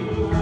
the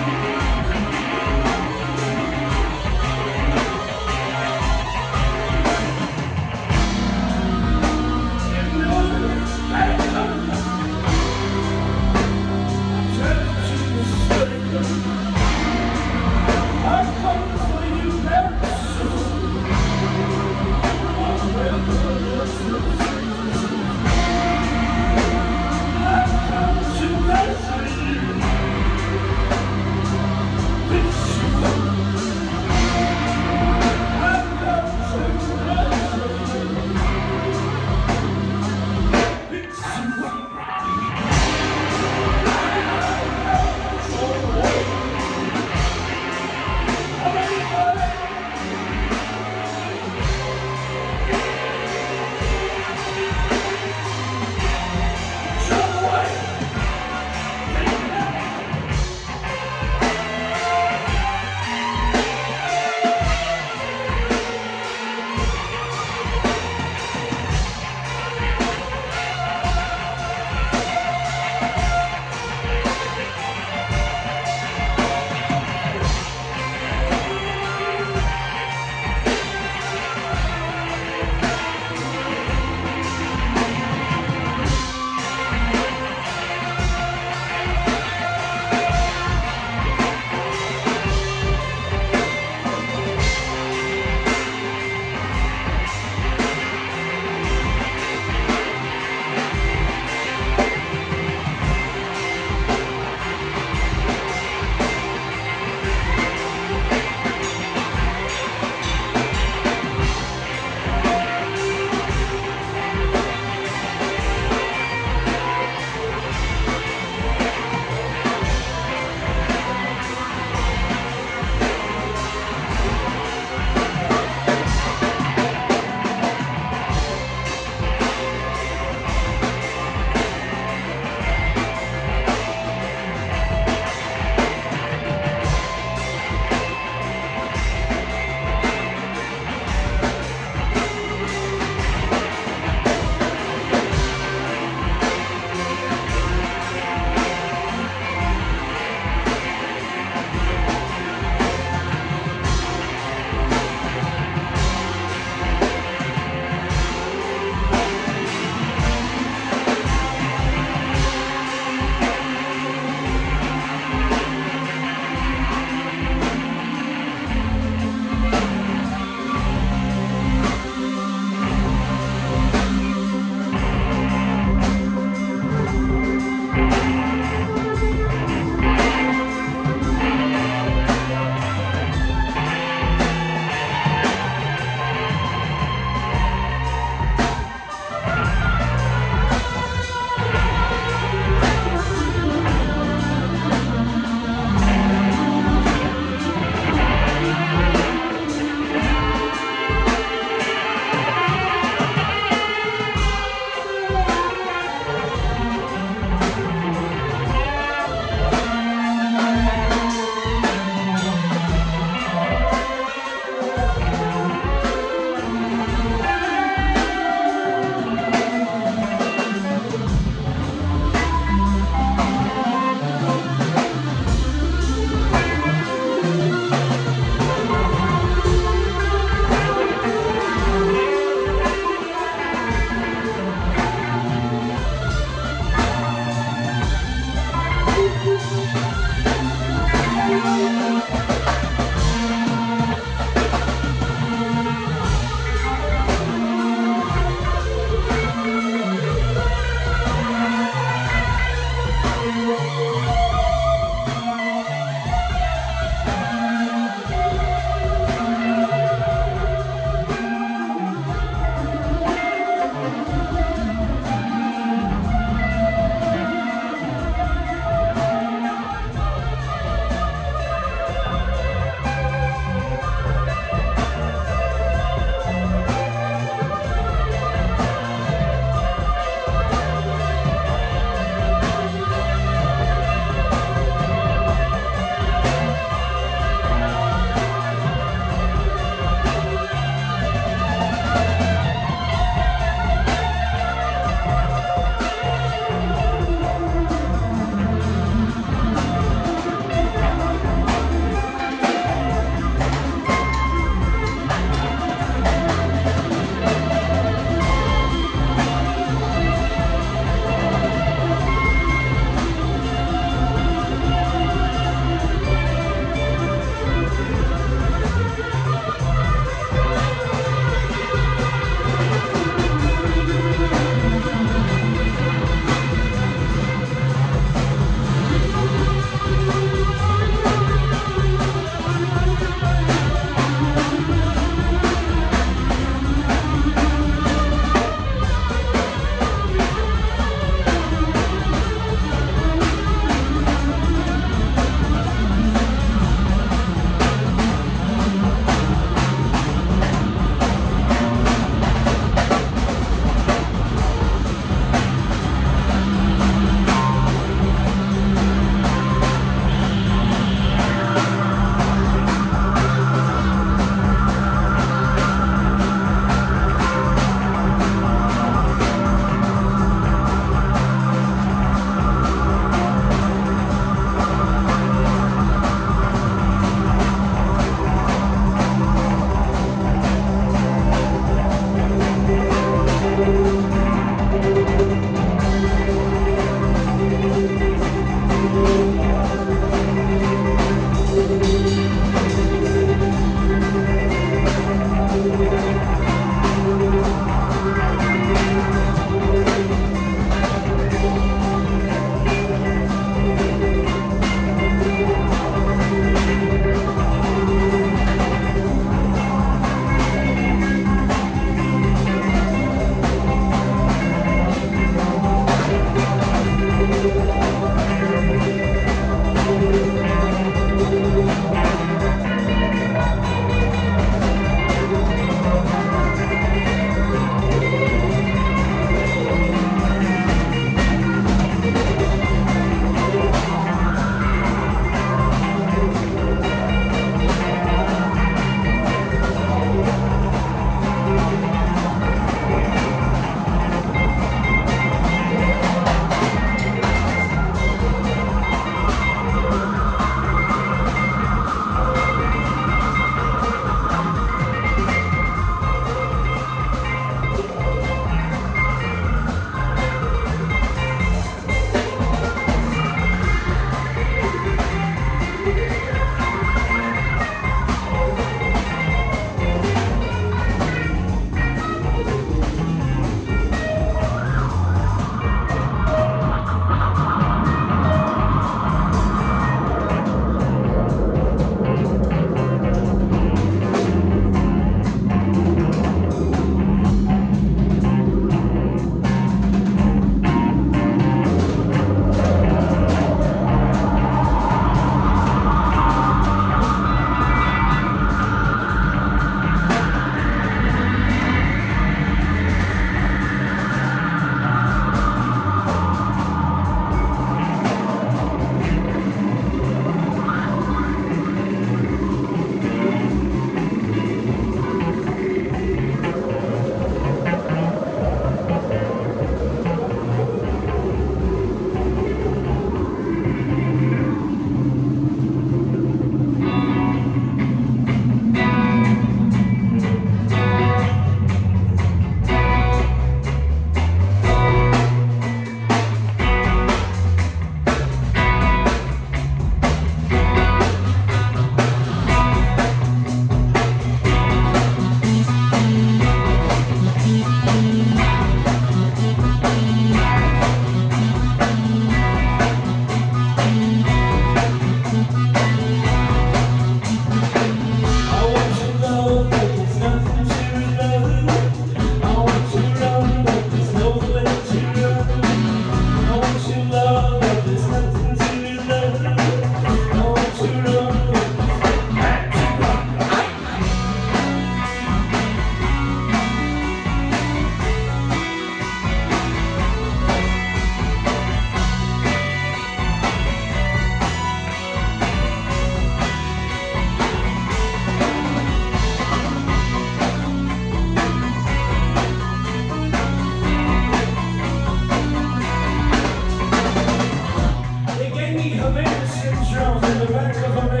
Thank you.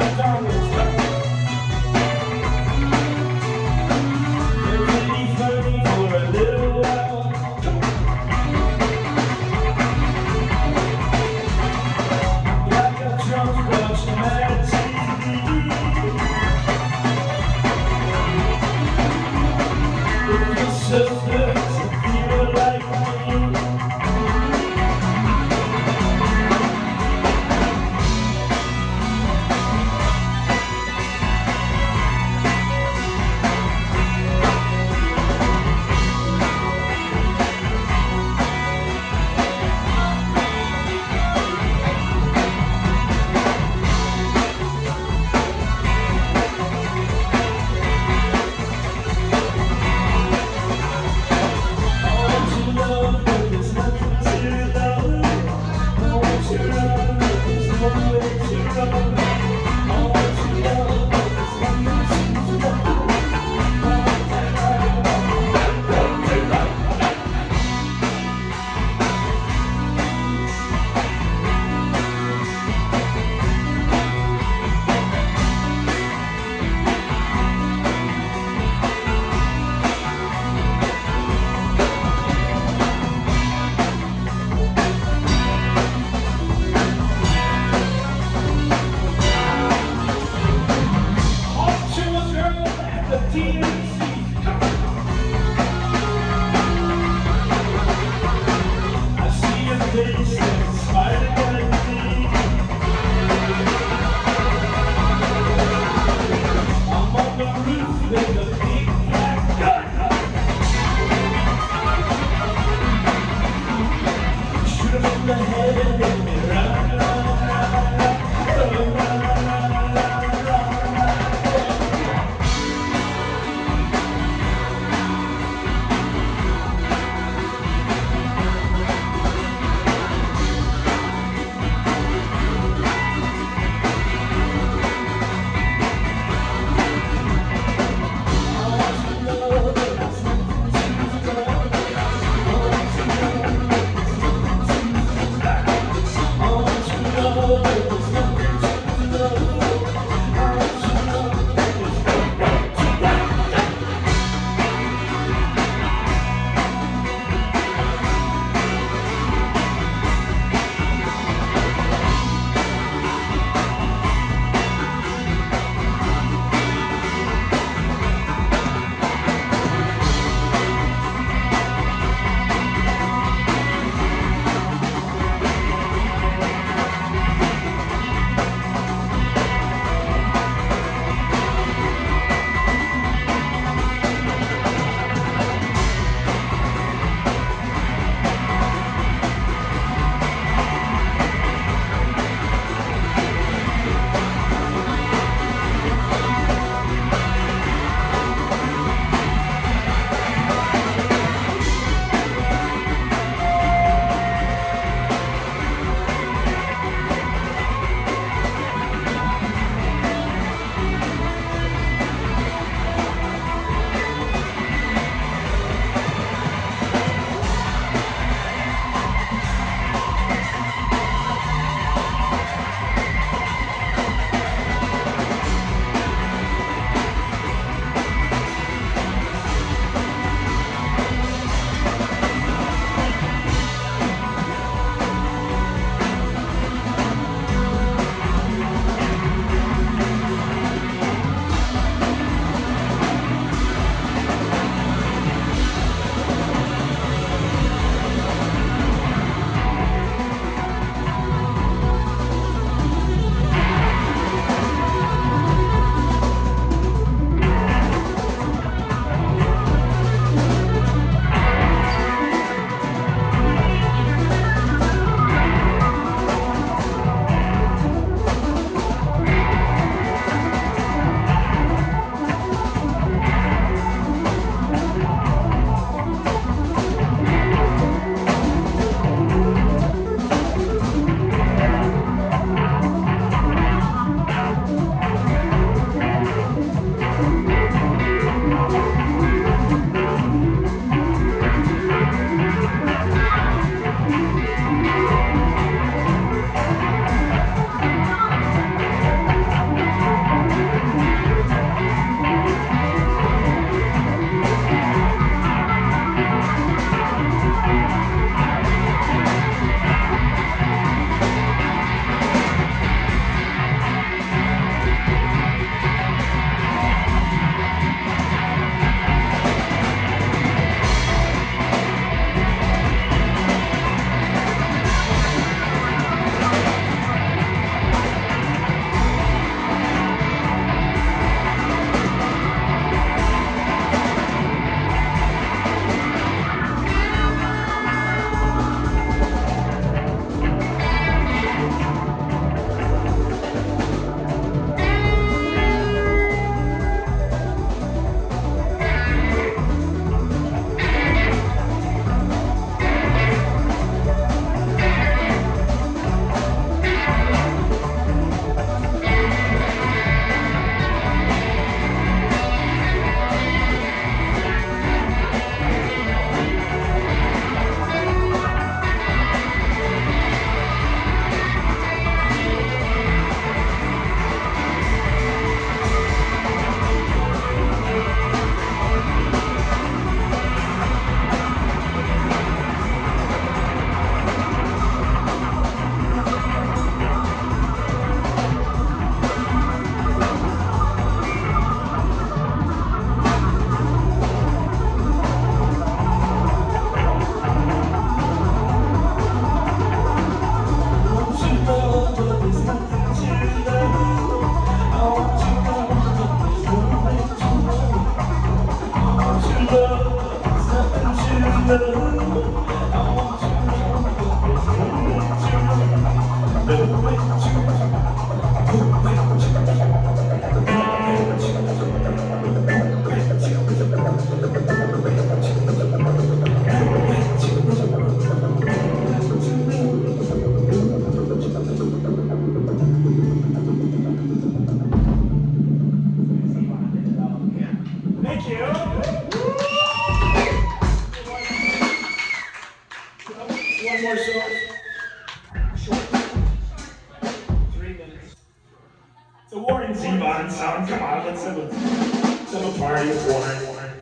The warning Zevon sound. Come on, let's have a, let's have a party with warning.